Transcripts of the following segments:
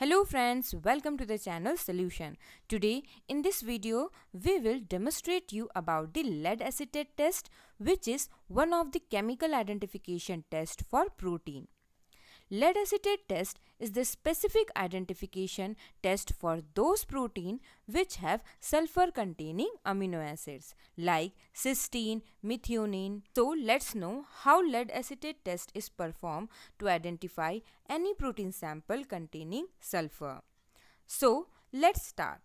Hello friends, welcome to the channel Solution. Today in this video, we will demonstrate you about the lead acetate test which is one of the chemical identification test for protein. Lead acetate test is the specific identification test for those protein which have sulfur containing amino acids like cysteine, methionine. So let's know how lead acetate test is performed to identify any protein sample containing sulfur. So let's start.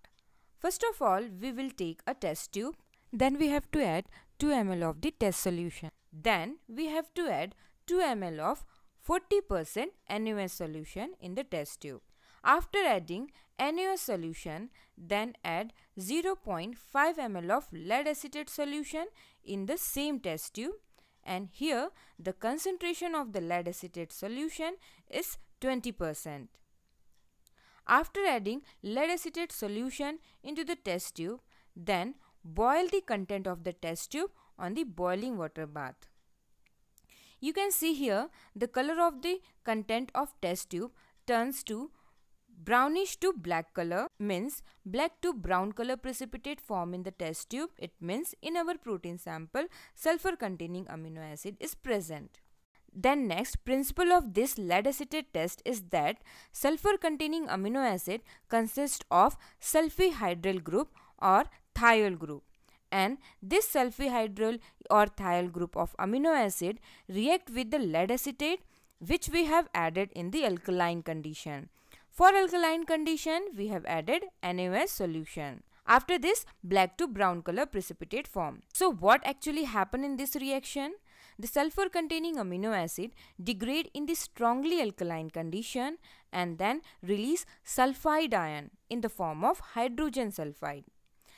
First of all, we will take a test tube. Then we have to add 2 ml of the test solution. Then we have to add 2 ml of 40% NaOH solution in the test tube. After adding NaOH solution, then add 0.5 ml of lead acetate solution in the same test tube and here the concentration of the lead acetate solution is 20%. After adding lead acetate solution into the test tube, then boil the content of the test tube on the boiling water bath. You can see here the color of the content of test tube turns to brownish to black color means black to brown color precipitate form in the test tube. It means in our protein sample sulfur containing amino acid is present. Then next principle of this lead acetate test is that sulfur containing amino acid consists of sulfihydryl group or thiol group and this sulfihydryl or thiol group of amino acid react with the lead acetate which we have added in the alkaline condition. For alkaline condition, we have added NaOH solution. After this, black to brown color precipitate form. So what actually happen in this reaction? The sulfur containing amino acid degrade in the strongly alkaline condition and then release sulfide ion in the form of hydrogen sulfide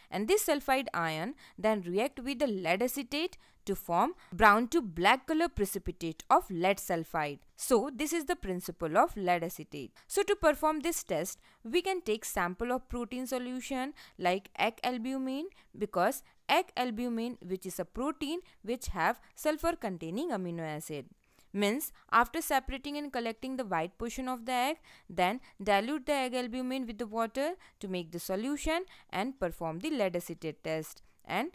and this sulfide ion then react with the lead acetate to form brown to black color precipitate of lead sulfide. So this is the principle of lead acetate. So to perform this test we can take sample of protein solution like egg albumin because egg albumin which is a protein which have sulfur containing amino acid. Means after separating and collecting the white portion of the egg, then dilute the egg albumin with the water to make the solution and perform the lead acetate test and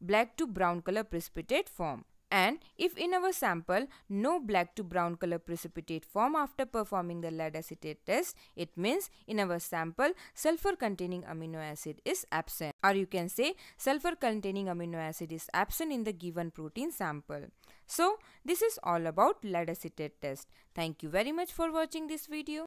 black to brown color precipitate form. And if in our sample no black to brown color precipitate form after performing the lead acetate test, it means in our sample sulfur containing amino acid is absent or you can say sulfur containing amino acid is absent in the given protein sample. So this is all about lead acetate test. Thank you very much for watching this video.